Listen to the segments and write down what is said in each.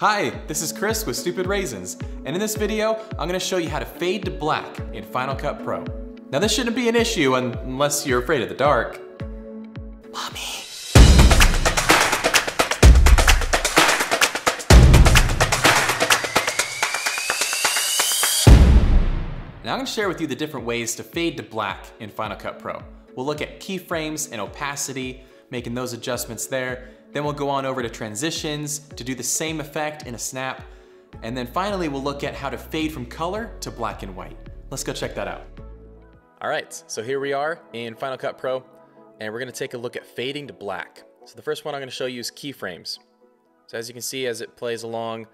Hi, this is Chris with Stupid Raisins, and in this video, I'm gonna show you how to fade to black in Final Cut Pro. Now this shouldn't be an issue unless you're afraid of the dark. Mommy. Now I'm gonna share with you the different ways to fade to black in Final Cut Pro. We'll look at keyframes and opacity, making those adjustments there, then we'll go on over to transitions to do the same effect in a snap. And then finally, we'll look at how to fade from color to black and white. Let's go check that out. All right, so here we are in Final Cut Pro, and we're gonna take a look at fading to black. So the first one I'm gonna show you is keyframes. So as you can see, as it plays along,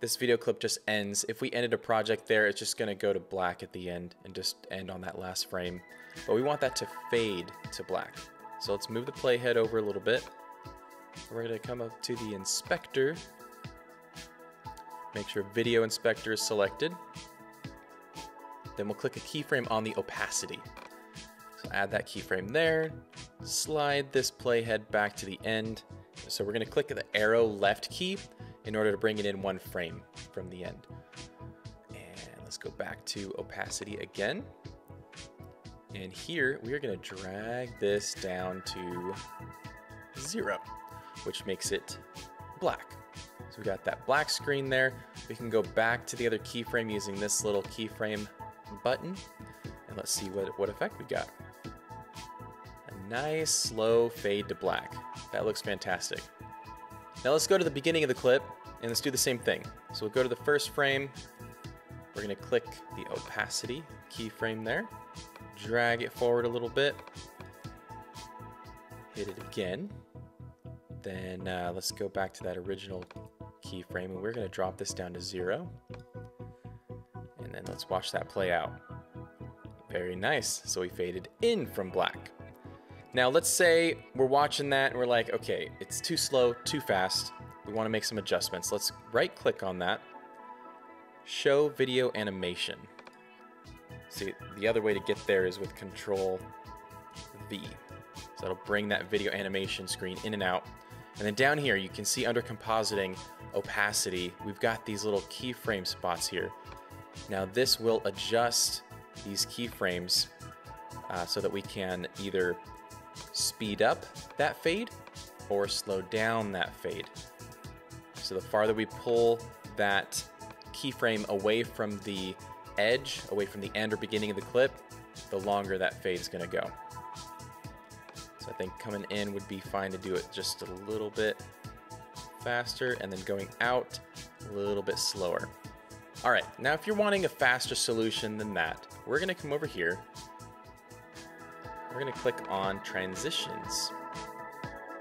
this video clip just ends. If we ended a project there, it's just gonna go to black at the end and just end on that last frame. But we want that to fade to black. So let's move the playhead over a little bit. We're going to come up to the inspector. Make sure video inspector is selected. Then we'll click a keyframe on the opacity. So add that keyframe there. Slide this playhead back to the end. So we're going to click the arrow left key in order to bring it in one frame from the end. And let's go back to opacity again. And here we are going to drag this down to zero which makes it black. So we got that black screen there. We can go back to the other keyframe using this little keyframe button. And let's see what, what effect we got. A nice slow fade to black. That looks fantastic. Now let's go to the beginning of the clip and let's do the same thing. So we'll go to the first frame. We're gonna click the opacity keyframe there. Drag it forward a little bit. Hit it again. Then uh, let's go back to that original keyframe and we're gonna drop this down to zero. And then let's watch that play out. Very nice. So we faded in from black. Now let's say we're watching that and we're like, okay, it's too slow, too fast. We wanna make some adjustments. Let's right click on that. Show video animation. See, the other way to get there is with control V. So it'll bring that video animation screen in and out. And then down here, you can see under compositing opacity, we've got these little keyframe spots here. Now this will adjust these keyframes uh, so that we can either speed up that fade or slow down that fade. So the farther we pull that keyframe away from the edge, away from the end or beginning of the clip, the longer that fade's gonna go. I think coming in would be fine to do it just a little bit faster and then going out a little bit slower. All right, now if you're wanting a faster solution than that, we're gonna come over here. We're gonna click on transitions.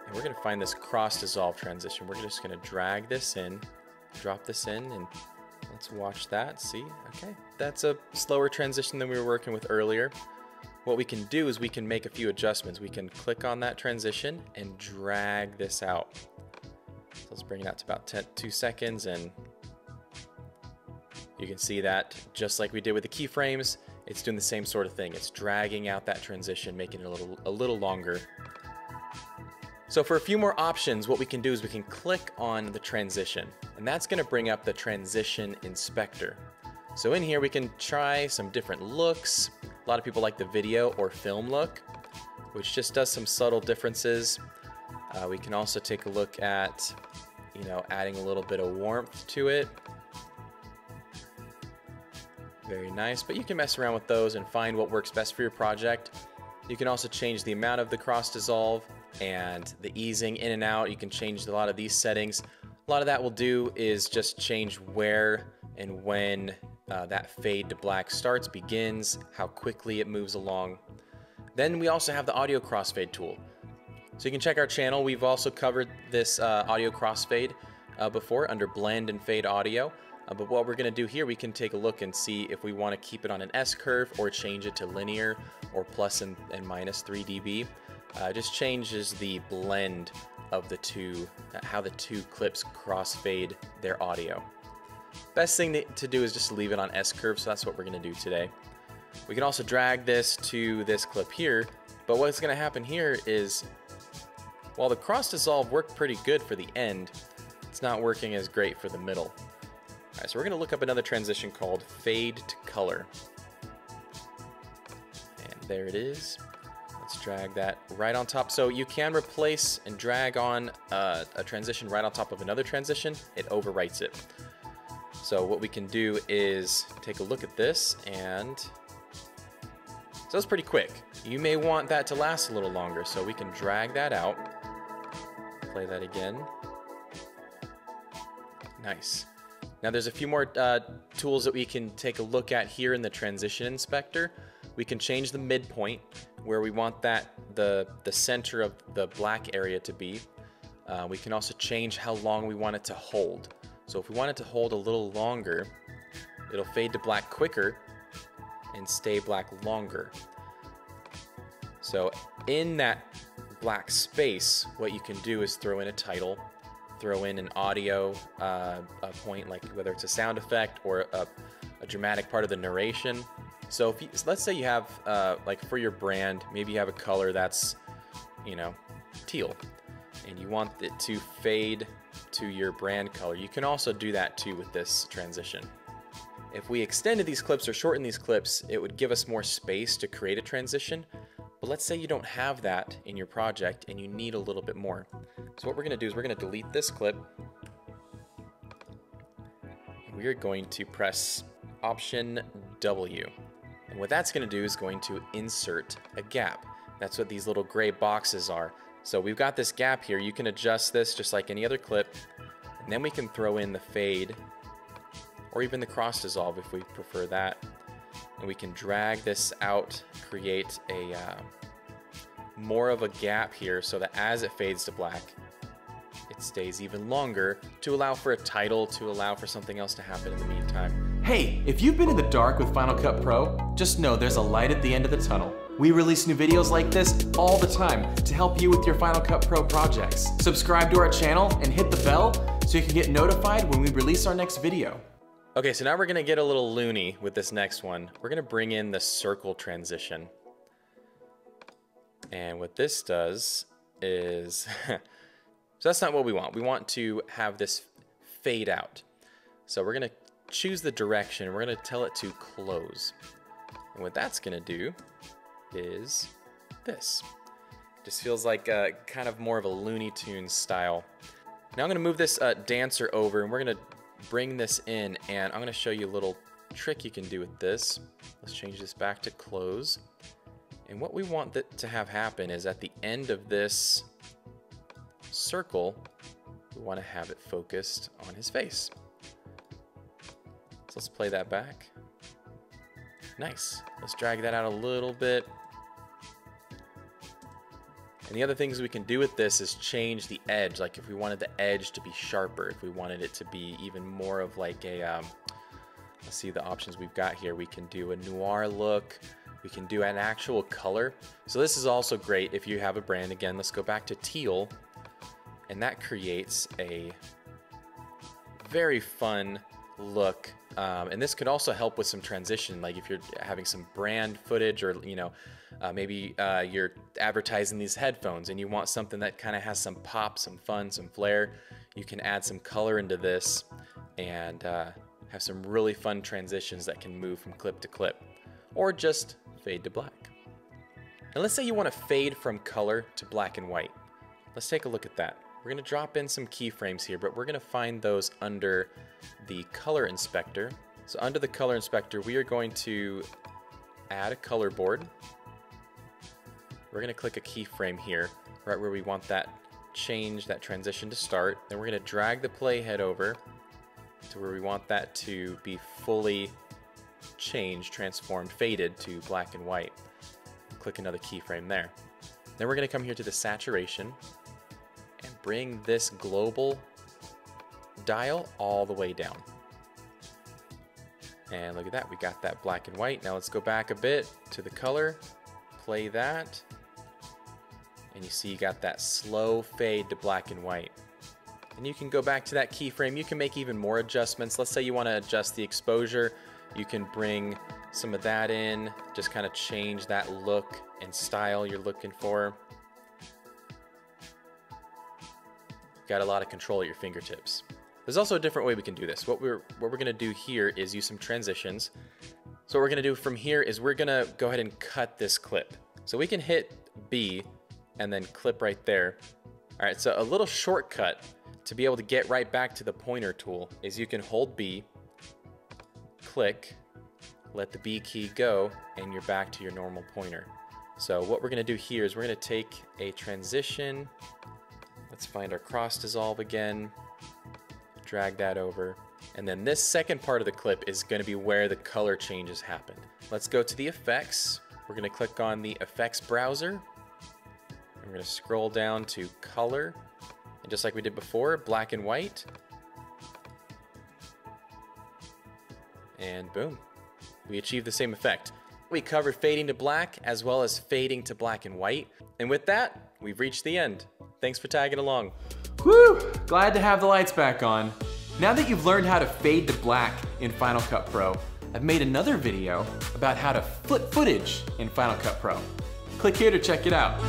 And we're gonna find this cross dissolve transition. We're just gonna drag this in, drop this in, and let's watch that, see, okay. That's a slower transition than we were working with earlier what we can do is we can make a few adjustments. We can click on that transition and drag this out. So let's bring out to about 10, two seconds and you can see that just like we did with the keyframes, it's doing the same sort of thing. It's dragging out that transition, making it a little, a little longer. So for a few more options, what we can do is we can click on the transition and that's gonna bring up the transition inspector. So in here we can try some different looks, a lot of people like the video or film look, which just does some subtle differences. Uh, we can also take a look at, you know, adding a little bit of warmth to it. Very nice, but you can mess around with those and find what works best for your project. You can also change the amount of the cross dissolve and the easing in and out. You can change a lot of these settings. A lot of that will do is just change where and when uh, that fade to black starts, begins, how quickly it moves along. Then we also have the audio crossfade tool. So you can check our channel. We've also covered this uh, audio crossfade uh, before under blend and fade audio. Uh, but what we're gonna do here, we can take a look and see if we wanna keep it on an S curve or change it to linear or plus and, and minus 3 dB. Uh, just changes the blend of the two, uh, how the two clips crossfade their audio. Best thing to do is just leave it on S-curve, so that's what we're gonna do today. We can also drag this to this clip here, but what's gonna happen here is, while the cross dissolve worked pretty good for the end, it's not working as great for the middle. All right, so we're gonna look up another transition called fade to color. And there it is. Let's drag that right on top. So you can replace and drag on uh, a transition right on top of another transition. It overwrites it. So what we can do is take a look at this and so it's pretty quick. You may want that to last a little longer, so we can drag that out. Play that again. Nice. Now there's a few more uh, tools that we can take a look at here in the transition inspector. We can change the midpoint where we want that the, the center of the black area to be. Uh, we can also change how long we want it to hold. So if we want it to hold a little longer, it'll fade to black quicker and stay black longer. So in that black space, what you can do is throw in a title, throw in an audio uh, a point, like whether it's a sound effect or a, a dramatic part of the narration. So if you, let's say you have, uh, like for your brand, maybe you have a color that's, you know, teal, and you want it to fade to your brand color. You can also do that too with this transition. If we extended these clips or shortened these clips, it would give us more space to create a transition. But let's say you don't have that in your project and you need a little bit more. So what we're gonna do is we're gonna delete this clip. We are going to press Option W. And what that's gonna do is going to insert a gap. That's what these little gray boxes are. So we've got this gap here. You can adjust this just like any other clip. And then we can throw in the fade or even the cross dissolve if we prefer that. And we can drag this out, create a uh, more of a gap here so that as it fades to black, it stays even longer to allow for a title, to allow for something else to happen in the meantime. Hey, if you've been in the dark with Final Cut Pro, just know there's a light at the end of the tunnel. We release new videos like this all the time to help you with your Final Cut Pro projects. Subscribe to our channel and hit the bell so you can get notified when we release our next video. Okay, so now we're gonna get a little loony with this next one. We're gonna bring in the circle transition. And what this does is, so that's not what we want. We want to have this fade out. So we're gonna choose the direction. We're gonna tell it to close. And what that's gonna do is this. Just feels like a, kind of more of a Looney Tunes style. Now I'm gonna move this uh, dancer over and we're gonna bring this in and I'm gonna show you a little trick you can do with this. Let's change this back to close. And what we want that to have happen is at the end of this circle, we want to have it focused on his face. So let's play that back. Nice. Let's drag that out a little bit. And the other things we can do with this is change the edge. Like if we wanted the edge to be sharper, if we wanted it to be even more of like a, um, let's see the options we've got here. We can do a noir look. We can do an actual color. So this is also great if you have a brand. Again, let's go back to teal. And that creates a very fun look. Um, and this could also help with some transition. Like if you're having some brand footage or, you know, uh, maybe uh, you're advertising these headphones and you want something that kind of has some pop, some fun, some flair. You can add some color into this and uh, have some really fun transitions that can move from clip to clip or just fade to black. And let's say you want to fade from color to black and white. Let's take a look at that. We're to drop in some keyframes here, but we're to find those under the color inspector. So under the color inspector, we are going to add a color board we're to click a keyframe here, right where we want that change, that transition to start. Then we're to drag the playhead over to where we want that to be fully changed, transformed, faded to black and white. Click another keyframe there. Then we're to come here to the saturation bring this global dial all the way down. And look at that, we got that black and white. Now let's go back a bit to the color, play that, and you see you got that slow fade to black and white. And you can go back to that keyframe. You can make even more adjustments. Let's say you want to adjust the exposure. You can bring some of that in, just kind of change that look and style you're looking for. Got a lot of control at your fingertips. There's also a different way we can do this. What we're what we're gonna do here is use some transitions. So what we're gonna do from here is we're gonna go ahead and cut this clip. So we can hit B and then clip right there. All right, so a little shortcut to be able to get right back to the pointer tool is you can hold B, click, let the B key go, and you're back to your normal pointer. So what we're gonna do here is we're gonna take a transition, let's find our cross dissolve again, drag that over, and then this second part of the clip is gonna be where the color changes happen. Let's go to the effects. We're gonna click on the effects browser. We're gonna scroll down to color, and just like we did before, black and white. And boom, we achieved the same effect. We covered fading to black as well as fading to black and white. And with that, we've reached the end. Thanks for tagging along. Whew, glad to have the lights back on. Now that you've learned how to fade to black in Final Cut Pro, I've made another video about how to flip footage in Final Cut Pro. Click here to check it out.